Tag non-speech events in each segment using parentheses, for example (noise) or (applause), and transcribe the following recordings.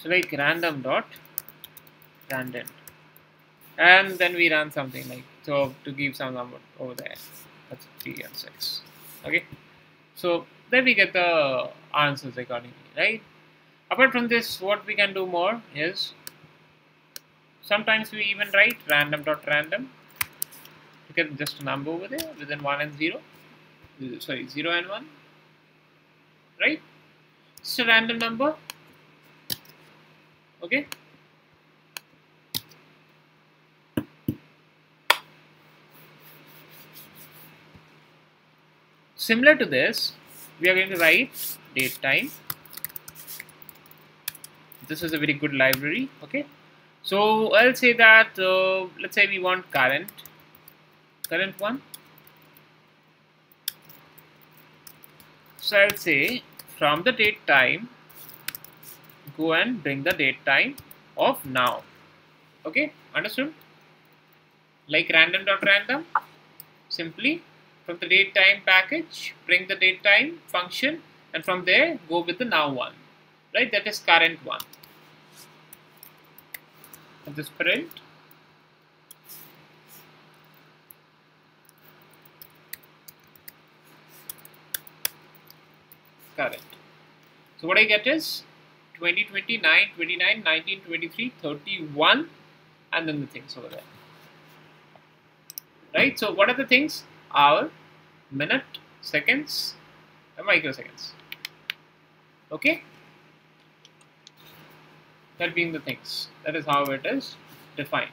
so like random dot random. And then we run something like so to give some number over there. That's 3 and 6 okay? So then we get the answers accordingly right? Apart from this what we can do more is sometimes we even write random dot random. You get just a number over there within 1 and 0 sorry 0 and 1 right? It's a random number okay? Similar to this we are going to write date time. This is a very good library okay? So I'll say that uh, let's say we want current. Current one. So I'll say from the date time go and bring the date time of now. Okay understood? Like random dot random simply from the date time package bring the date time function and from there go with the now one. Right that is current one. And this print. Current. So what I get is 20, 29, 29, 19, 23, 31 and then the things over there. Right? So what are the things? Hour, minute, seconds, and microseconds. Okay? That being the things. That is how it is defined.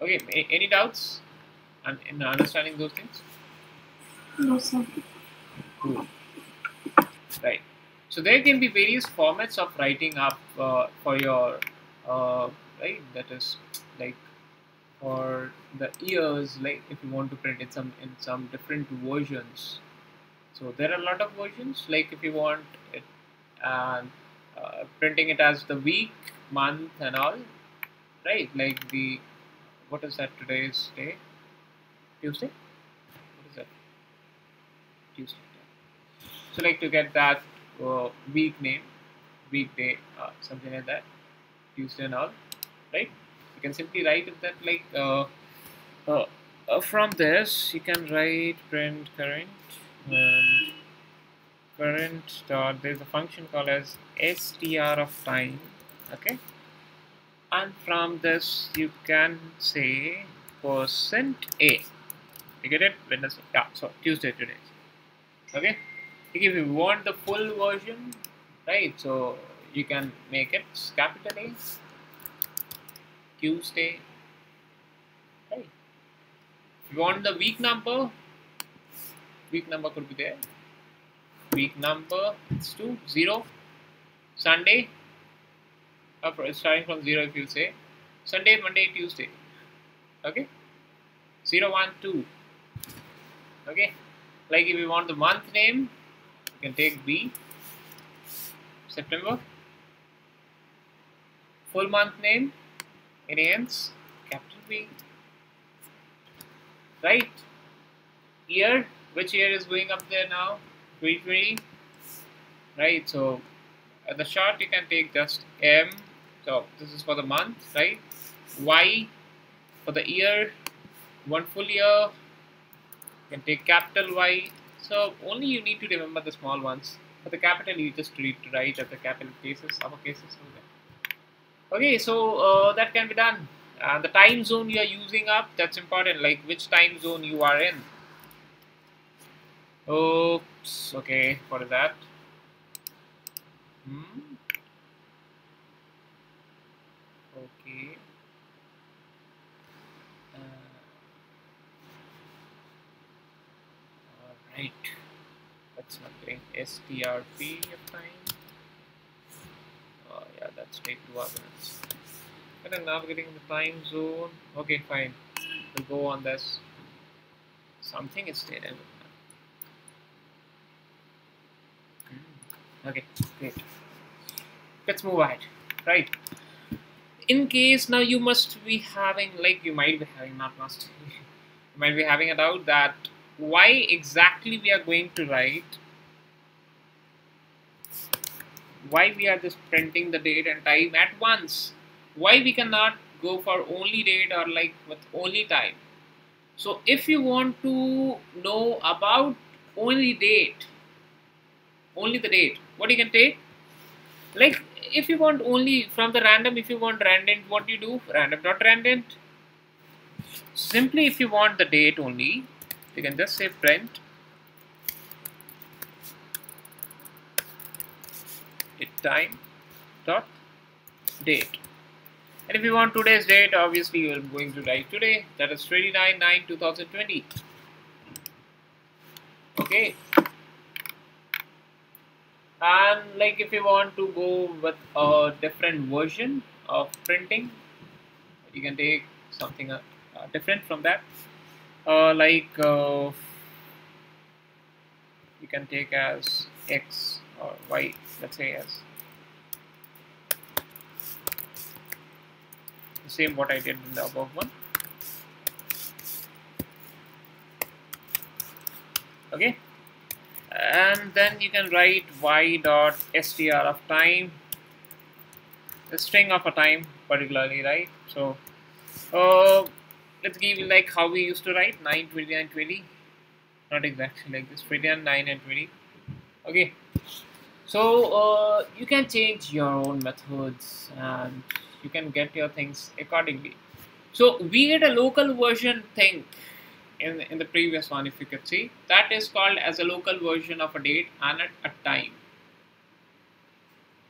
Okay, any doubts in understanding those things? No, sir. Cool. Right. So there can be various formats of writing up uh, for your uh, right. That is like for the years, like if you want to print it some in some different versions. So there are a lot of versions. Like if you want it and uh, printing it as the week, month, and all, right? Like the what is that today's day? Tuesday. What is that? Tuesday. So like to get that uh, week name, weekday, uh, something like that, Tuesday and all, right? You can simply write it that like uh, uh, uh from this you can write print current and current dot there's a function called as str of time, okay? And from this you can say percent a. You get it? Wednesday. Yeah. So Tuesday today. Okay if you want the full version right so you can make it capital A Tuesday right. If you want the week number week number could be there. Week number it's to zero. Sunday uh, starting from zero if you say. Sunday Monday Tuesday. Okay? Zero one two. Okay? Like if you want the month name you can take B, September, full month name, NANs, capital B, right? Year, which year is going up there now? 2020, right? So at the short you can take just M, so this is for the month, right? Y for the year, one full year, you can take capital Y so only you need to remember the small ones. For the capital, you just read write at the capital cases, upper cases. Okay, so uh, that can be done. And the time zone you are using up, that's important, like which time zone you are in. Oops, okay, what is that? Hmm. Right. That's nothing strp of time oh yeah that's take two minutes and then navigating the time zone. Okay fine. We'll go on this. Something is there hmm. okay great. Let's move ahead. Right. In case now you must be having like you might be having not must (laughs) you might be having a doubt that why exactly we are going to write why we are just printing the date and time at once why we cannot go for only date or like with only time. So if you want to know about only date only the date what you can take? Like if you want only from the random if you want random what you do? Random dot random. Simply if you want the date only you can just say print. It time dot date. And if you want today's date obviously you're going to write today. That is 29 9 2020 okay. And like if you want to go with a different version of printing you can take something uh, different from that uh, like uh, you can take as x or y let's say as. The same what I did in the above one. Okay. And then you can write y dot str of time. The string of a time particularly right? So uh, let's give you like how we used to write 9 29 20 not exactly like this 29 9 and 20 okay. So uh, you can change your own methods and you can get your things accordingly. So we get a local version thing in, in the previous one if you could see. That is called as a local version of a date and a, a time.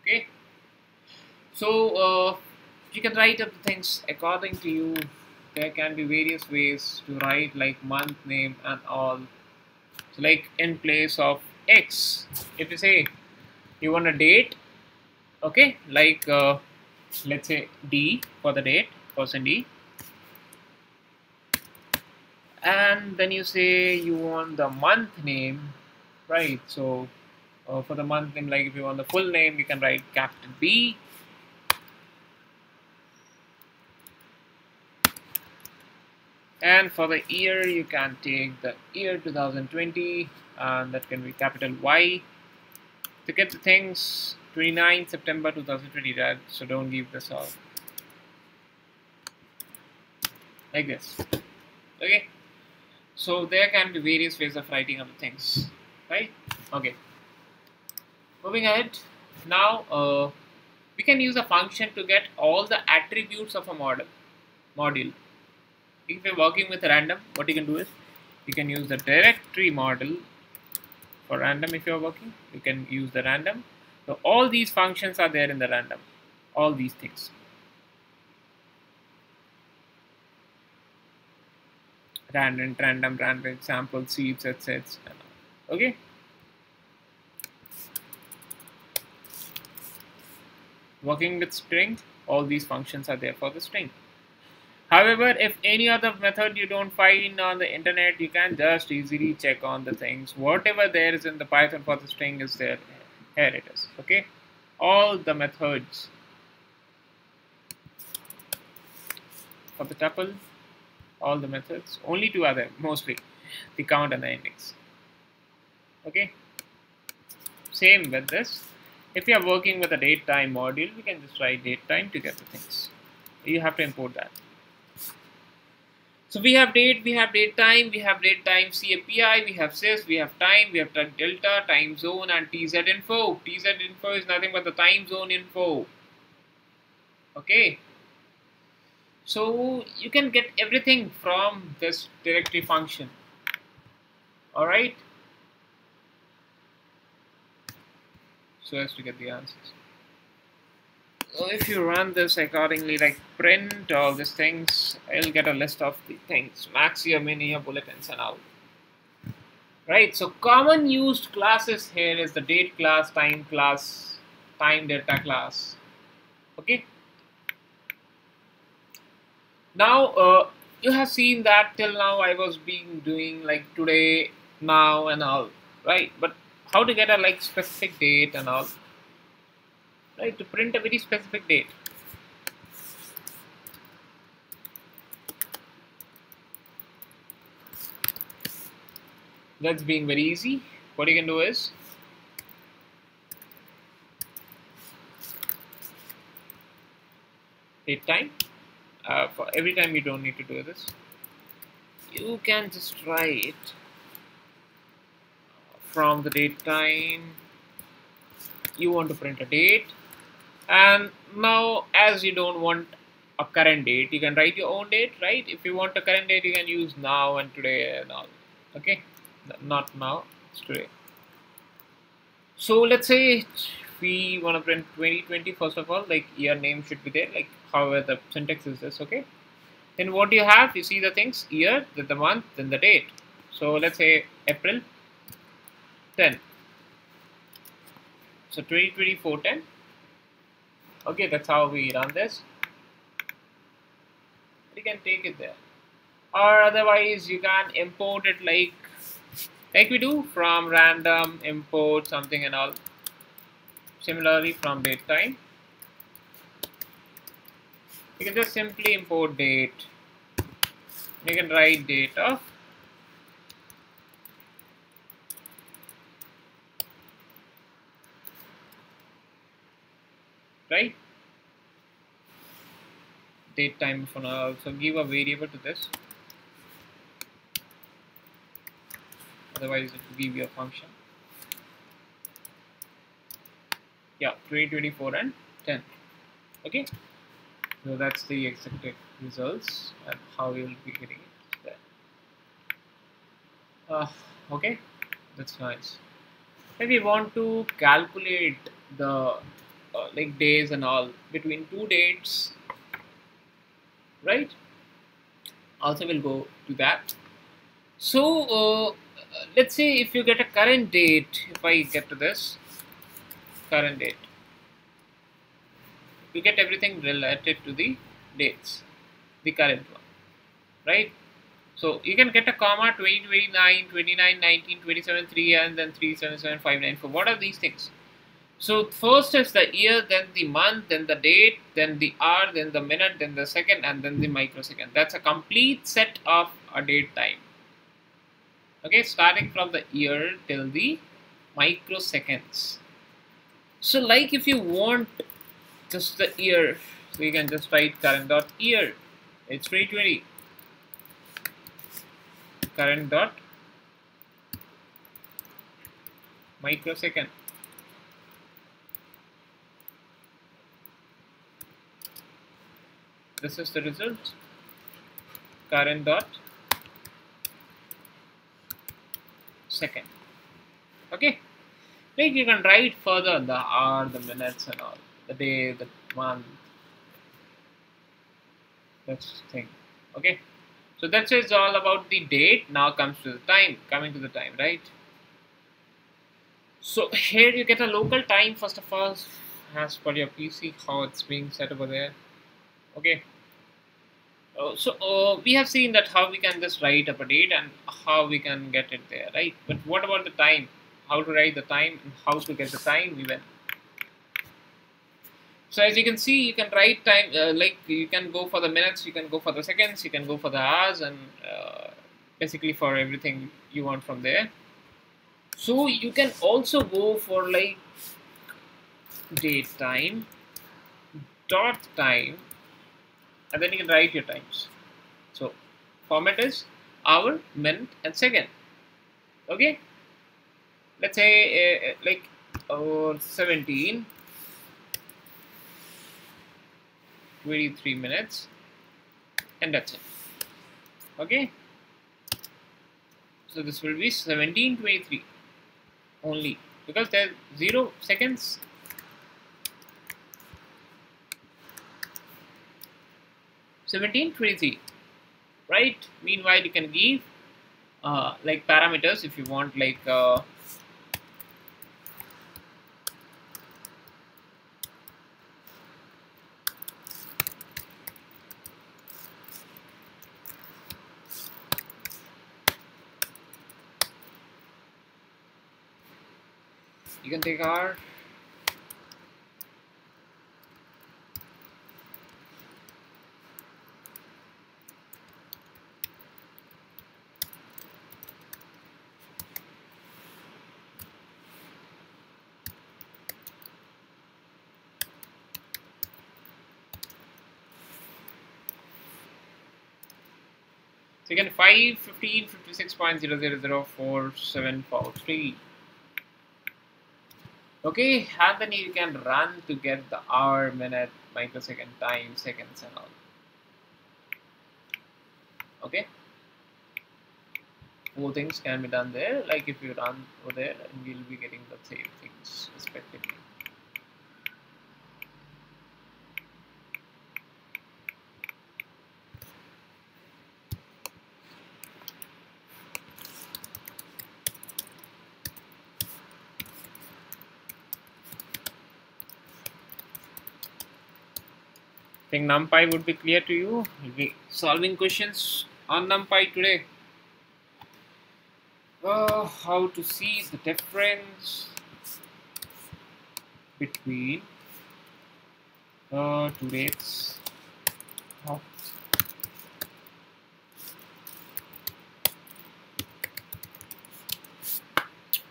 Okay. So uh, you can write up the things according to you there can be various ways to write like month name and all. So like in place of x if you say you want a date okay like uh, let's say d for the date person d. And then you say you want the month name right? So uh, for the month name like if you want the full name you can write capital B and for the year you can take the year 2020 and that can be capital Y to get the things 29 September 2020 right so don't give this out like this okay so there can be various ways of writing other things, right? Okay. Moving ahead, now uh, we can use a function to get all the attributes of a model module. If you're working with random, what you can do is you can use the directory model for random if you're working. You can use the random. So all these functions are there in the random. All these things. random, random, random sample seeds, etc. Okay. Working with string, all these functions are there for the string. However, if any other method you don't find on the internet, you can just easily check on the things. Whatever there is in the Python for the string is there. Here it is. Okay. All the methods for the tuple all the methods only two are there mostly the count and the index okay same with this if you are working with a date time module we can just write date time to get the things you have to import that so we have date we have date time we have date time CAPI we have sys we have time we have delta time zone and tz info tz info is nothing but the time zone info okay so you can get everything from this directory function. All right. So as to get the answers. So if you run this accordingly, like print all these things, I'll get a list of the things, MAXYEAR, MINYEAR, builtins and all. Right, so common used classes here is the date class, time class, timedelta class. Okay, now uh, you have seen that till now I was being doing like today now and all right but how to get a like specific date and all right to print a very specific date. That's being very easy. What you can do is date time. Uh, for every time you don't need to do this you can just try it from the date time. You want to print a date and now as you don't want a current date you can write your own date right? If you want a current date you can use now and today and all okay? Not now it's today. So let's say we want to print 2020 first of all like year name should be there like however the syntax is this okay? Then what do you have you see the things year the month then the date. So let's say april 10 so 2024 10 okay that's how we run this. You can take it there. Or otherwise you can import it like like we do from random import something and all. Similarly from date time. You can just simply import date. You can write date of right? Date time for now. So give a variable to this. Otherwise it will give you a function. Yeah 2024 and 10 okay? So that's the expected results and how you will be getting it there. Uh, okay? That's nice. If we want to calculate the uh, like days and all between two dates right? Also we'll go to that. So uh, let's say if you get a current date if I get to this current date you get everything related to the dates the current one right? So you can get a comma 20 29 29 19 27 3 and then 3 7 7 5 9 4 what are these things so first is the year, then the month, then the date, then the hour, then the minute, then the second, and then the microsecond. That's a complete set of a date time. Okay, starting from the year till the microseconds. So like if you want just the year, so you can just write current dot year. It's 320. Current dot microsecond. This is the result. Current dot. Second. Okay. Like you can write further the hour the minutes and all. The day the month. This thing. Okay. So that is all about the date. Now comes to the time. Coming to the time right? So here you get a local time first of all as per your PC how it's being set over there okay. Uh, so uh, we have seen that how we can just write up a date and how we can get it there right? But what about the time? How to write the time and how to get the time even? So as you can see you can write time uh, like you can go for the minutes you can go for the seconds you can go for the hours and uh, basically for everything you want from there. So you can also go for like date time dot time and then you can write your times. So format is hour, minute, and second. Okay. Let's say uh, like uh, 17, 23 minutes, and that's it. Okay. So this will be 1723 only because there's zero seconds 1723 right? Meanwhile you can give uh, like parameters if you want like uh, you can take Second 5, 15, 56.0004743. Okay, and then you can run to get the hour, minute, microsecond, time, seconds and all. Okay. Four things can be done there, like if you run over there and we'll be getting the same things respectively. Think NumPy would be clear to you. We'll be solving questions on NumPy today. Uh, how to see the difference between uh, two dates.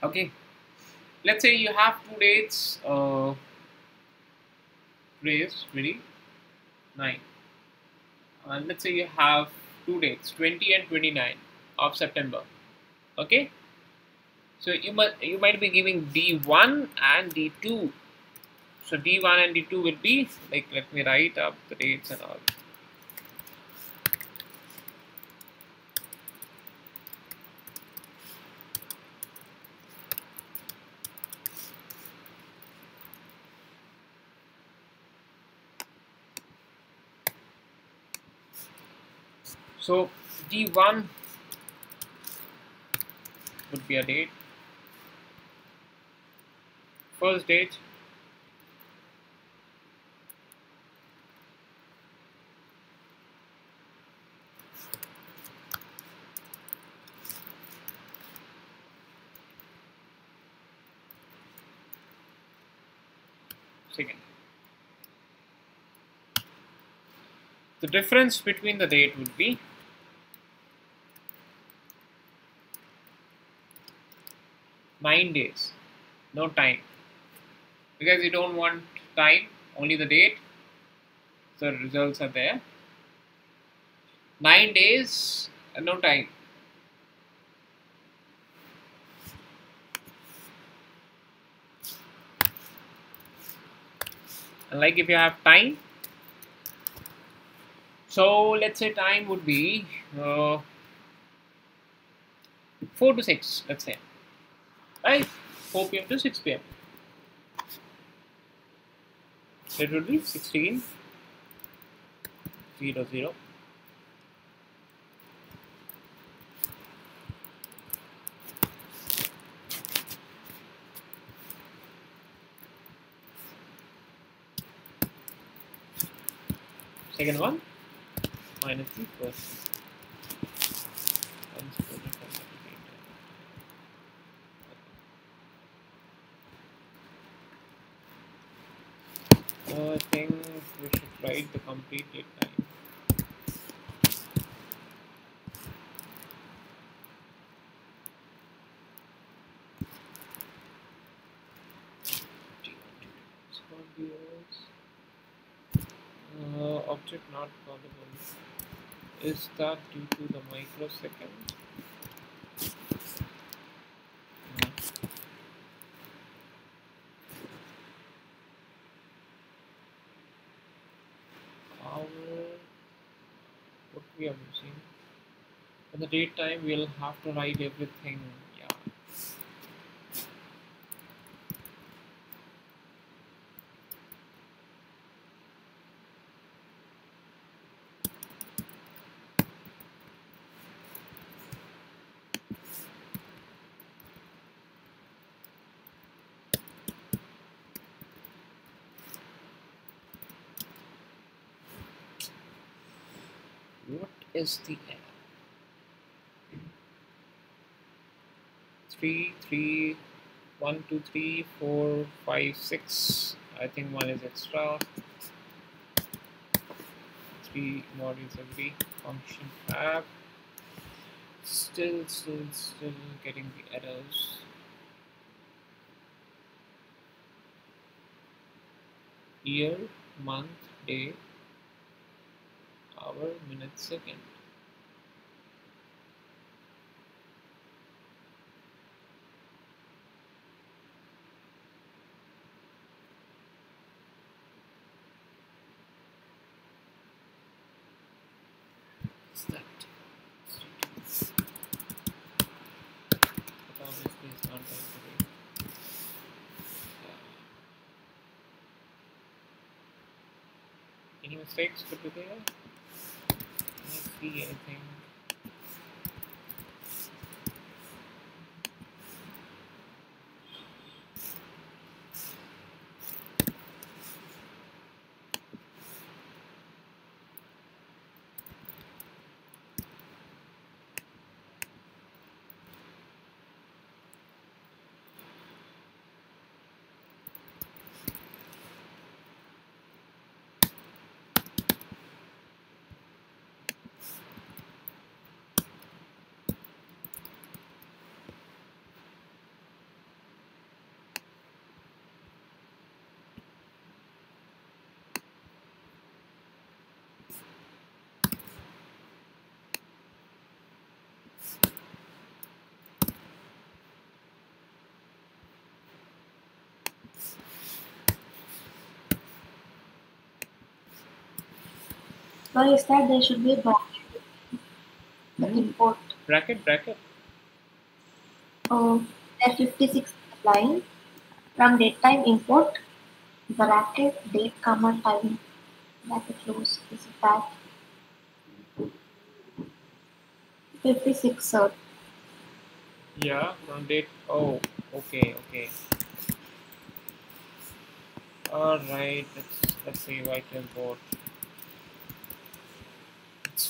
Okay, let's say you have two dates. Uh, today is ready 9 and let's say you have two dates 20 and 29 of September. Okay? So you might you might be giving d1 and d2 so d1 and d2 will be like let me write up the dates and all So D1 would be a date. First date. Second. The difference between the date would be nine days. No time. Because you don't want time only the date. So results are there. Nine days no time. And like if you have time. So let's say time would be uh, 4 to 6 let's say right 4 p.m. to 6 p.m. It would be 16 0 0 second one minus the first I think we should write the complete date time. Uh, object not callable. Is that due to the microsecond? we are using for the daytime we'll have to write everything is the Three, three, one, two, three, four, five, six. I think one is extra. Three modules every function tab. Still, still, still getting the errors. Year, month, day, hour, minute, second. Any mistakes could be there? Can you see anything? Why is that there should be a bracket? The import. Bracket, bracket. Oh, F56 line from date time import bracket date comma time bracket close. Is it that? 56 sir. Yeah, from date. Oh, okay, okay. All right. Let's let's see if I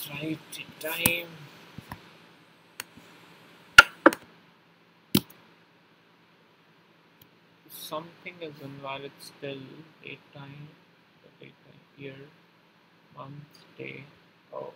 The time. Something is invalid still. Date time. The date time. Year. Month. Day. Oh.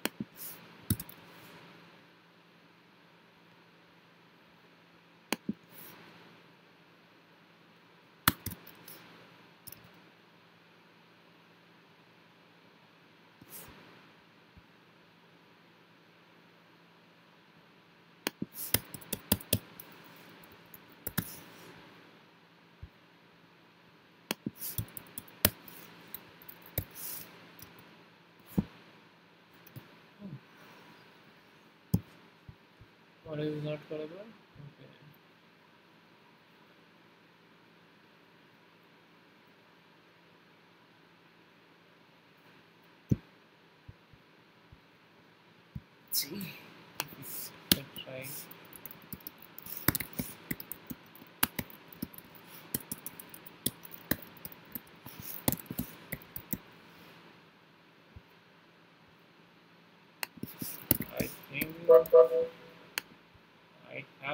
What is not correct? Okay. Let's see. Let's try. I think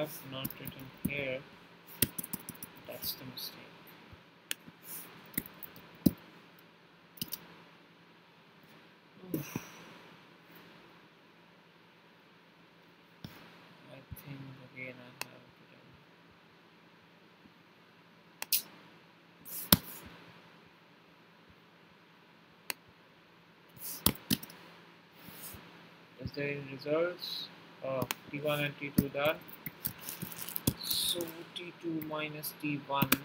have not written here. That's the mistake. Oof. I think again I have there any results? Uh, T1 and T2 done. So T2 minus T1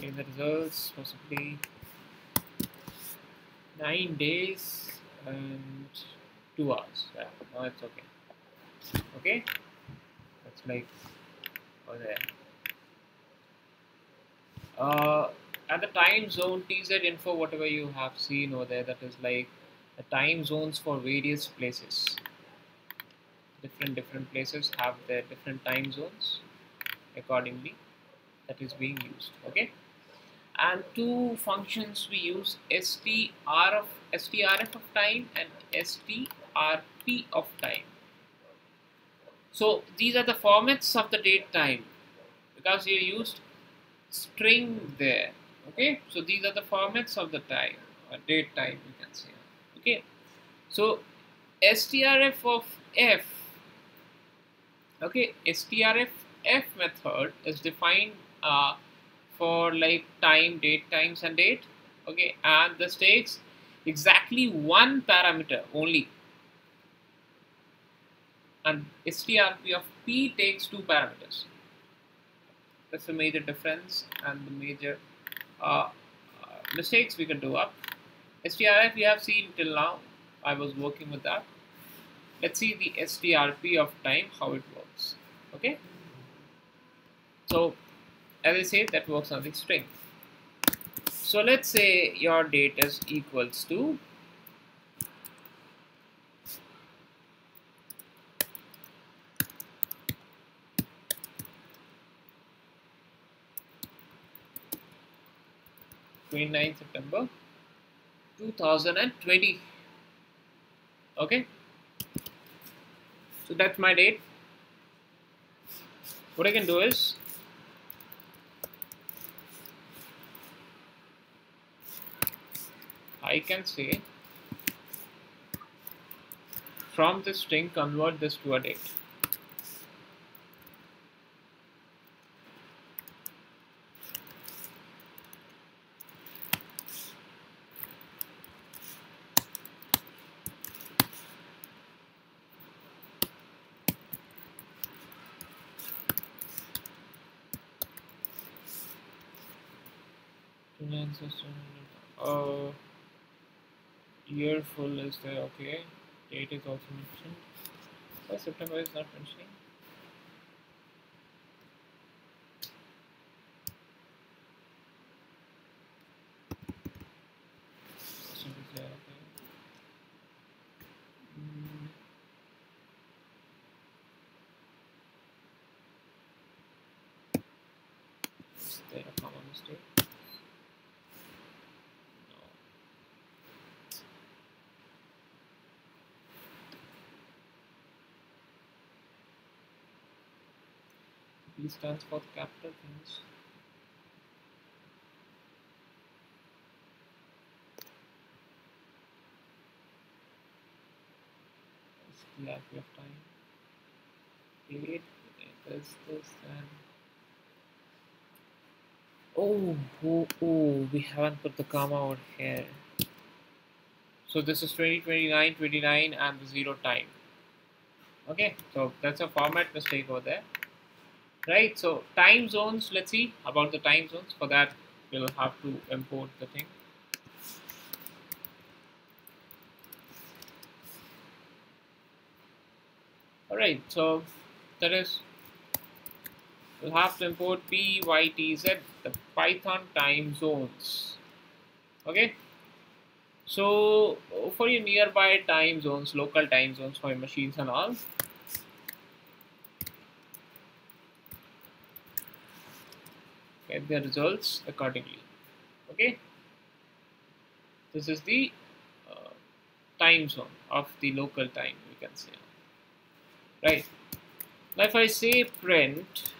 in the results possibly 9 days and 2 hours. Yeah, no, it's okay. Okay? That's like over there. Uh, at the time zone TZ info, whatever you have seen over there, that is like the time zones for various places. Different different places have their different time zones accordingly that is being used. Okay, and two functions we use STR of STRF of time and STRP of time. So these are the formats of the date time because you used string there. Okay, so these are the formats of the time or date time you can say okay so strf of f okay strf f method is defined uh, for like time date times and date okay and this takes exactly one parameter only and strp of p takes two parameters that's the major difference and the major uh, uh, mistakes we can do up STRF we have seen till now. I was working with that. Let's see the STRP of time, how it works. Okay. So, as I said, that works on the string. So let's say your date is equals to Twenty ninth September two thousand and twenty. Okay, so that's my date. What I can do is I can say from this string convert this to a date. Uh, year full is there okay. Date is also mentioned. So september is not mentioning Is there, okay. Mm. Is there a comma mistake? No. B stands for capital things. It's the RP of time. Date, this, this, and oh, oh, oh, we haven't put the comma over here. So this is 2029, 29, and the zero time. Okay, so that's a format mistake over there right so time zones let's see about the time zones. For that we'll have to import the thing. All right so that is we'll have to import pytz the python time zones. Okay? So for your nearby time zones local time zones for your machines and all get the results accordingly. Okay? This is the uh, time zone of the local time we can say. Right? Now if I say print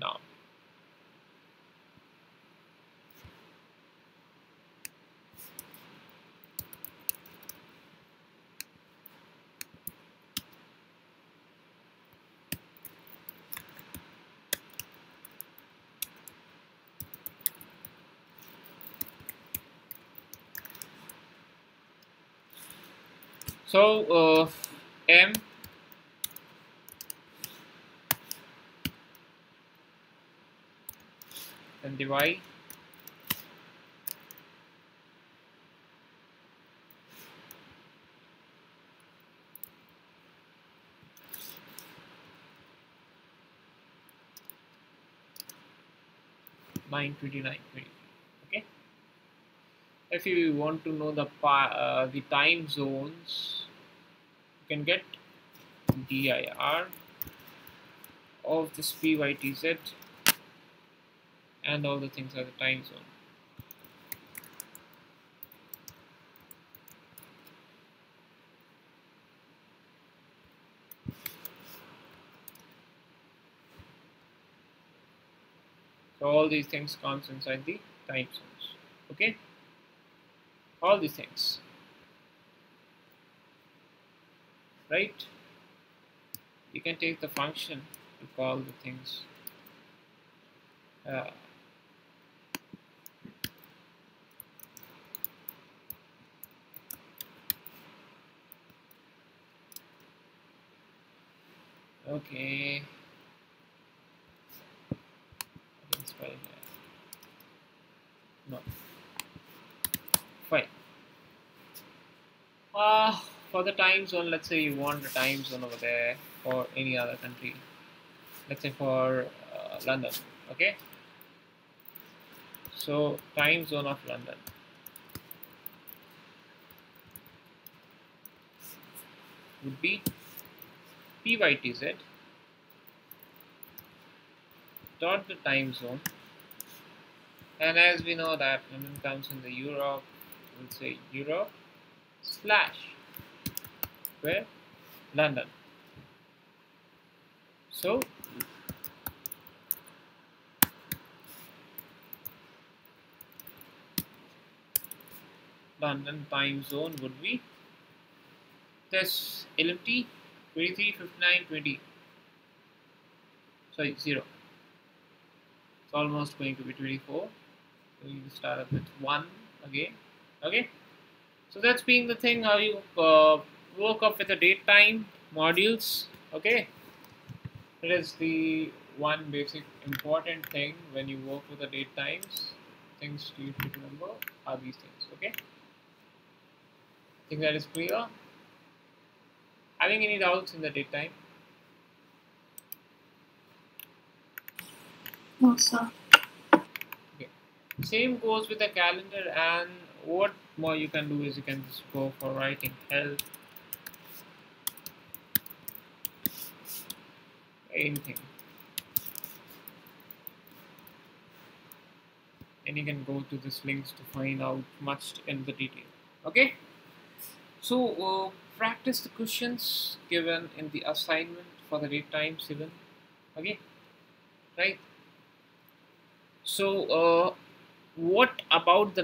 now So uh, M and divide nine twenty nine. Okay. If you want to know the uh, the time zones, can get dir of this pytz and all the things are the time zone. So all these things comes inside the time zones. Okay. All these things. Right? You can take the function to call the things. Uh, okay. No. Fine. Ah, for the time zone, let's say you want the time zone over there for any other country. Let's say for uh, London, okay? So time zone of London. would be PYTZ dot the time zone and as we know that London comes in the Europe we'll say Europe slash where? London. So London time zone would be this LMT 23 59 20 sorry 0 it's almost going to be 24 we need start up with 1 again. Okay? So that's being the thing. How you uh, work up with the date time modules okay? It is the one basic important thing when you work with the date times. Things you should remember are these things okay? Think that is clear. Having any doubts in the date time. No, sir. same goes with the calendar and what more you can do is you can just go for writing health anything. And you can go to this links to find out much in the detail. Okay? So uh, practice the questions given in the assignment for the date time 7 okay? Right? So uh, what about the